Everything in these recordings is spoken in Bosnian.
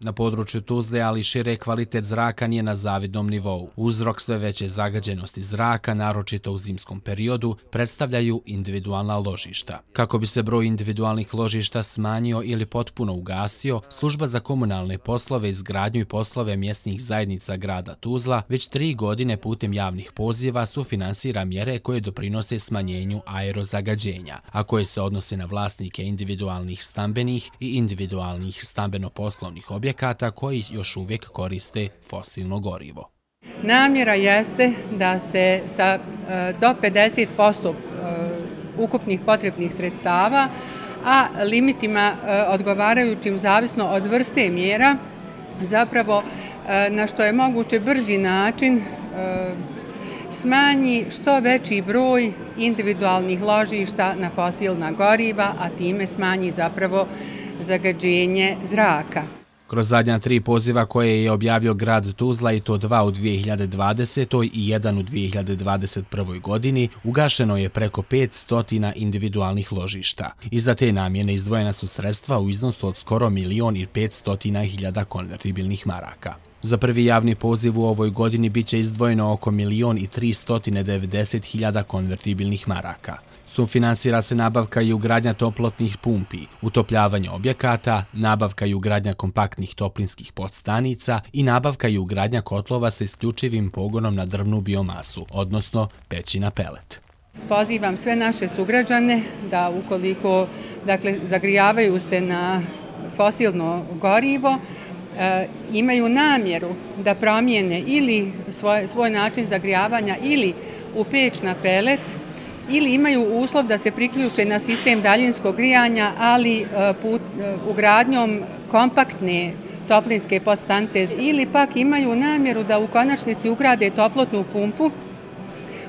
Na području Tuzle, ali šire kvalitet zraka nije na zavidnom nivou. Uzrok sve veće zagađenosti zraka, naročito u zimskom periodu, predstavljaju individualna ložišta. Kako bi se broj individualnih ložišta smanjio ili potpuno ugasio, služba za komunalne poslove, izgradnju i poslove mjesnih zajednica grada Tuzla već tri godine putem javnih poziva sufinansira mjere koje doprinose smanjenju aerozagađenja, a koje se odnose na vlasnike individualnih stambenih i individualnih stambeno-poslovnih objekata objekata koji još uvijek koriste fosilno gorivo. Namjera jeste da se sa e, do 50% e, ukupnih potrebnih sredstava, a limitima e, odgovarajućim zavisno od vrste mjera, zapravo na što je moguće brži način smanji što veći broj individualnih ložišta na fosilna goriva, a time smanji zapravo zagađenje zraka. Kroz zadnja tri poziva koje je objavio grad Tuzla i to dva u 2020. i jedan u 2021. godini, ugašeno je preko 500 individualnih ložišta. I za te namjene izdvojena su sredstva u iznosu od skoro milion i 500 hiljada konvertibilnih maraka. Za prvi javni poziv u ovoj godini bit će izdvojeno oko 1.390.000 konvertibilnih maraka. Sufinansira se nabavka i ugradnja toplotnih pumpi, utopljavanje objekata, nabavka i ugradnja kompaktnih toplinskih podstanica i nabavka i ugradnja kotlova sa isključivim pogonom na drvnu biomasu, odnosno peći na pelet. Pozivam sve naše sugrađane da ukoliko dakle, zagrijavaju se na fosilno gorivo, Eh, imaju namjeru da promijene ili svoj, svoj način zagrijavanja ili u peć na pelet, ili imaju uslov da se priključe na sistem daljinskog grijanja, ali eh, put, eh, ugradnjom kompaktne toplinske podstance ili pak imaju namjeru da u konačnici ugrade toplotnu pumpu.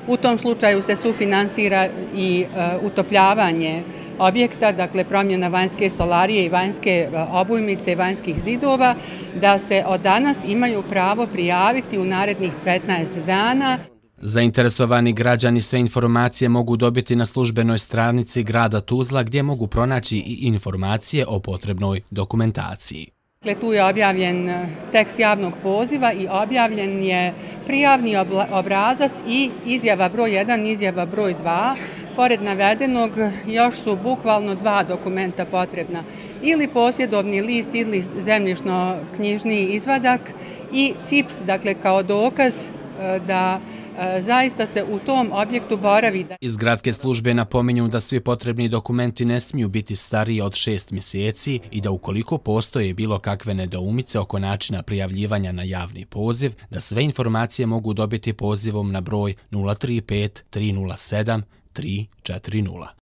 U tom slučaju se sufinansira i utopljavanje objekta, dakle promjena vanjske stolarije i vanjske obujmice i vanjskih zidova, da se od danas imaju pravo prijaviti u narednih 15 dana. Zainteresovani građani sve informacije mogu dobiti na službenoj stranici grada Tuzla gdje mogu pronaći i informacije o potrebnoj dokumentaciji. Dakle, tu je objavljen e, tekst javnog poziva i objavljen je prijavni obrazac i izjava broj 1, izjava broj 2. Pored navedenog još su bukvalno dva dokumenta potrebna. Ili posjedovni list ili zemljišno-knjižni izvadak i CIPS, dakle kao dokaz E, da e, zaista se u tom objektu boravi. Iz gradske službe napominju da svi potrebni dokumenti ne smiju biti stariji od šest mjeseci i da ukoliko postoje bilo kakve nedoumice oko načina prijavljivanja na javni poziv, da sve informacije mogu dobiti pozivom na broj 035 307 340.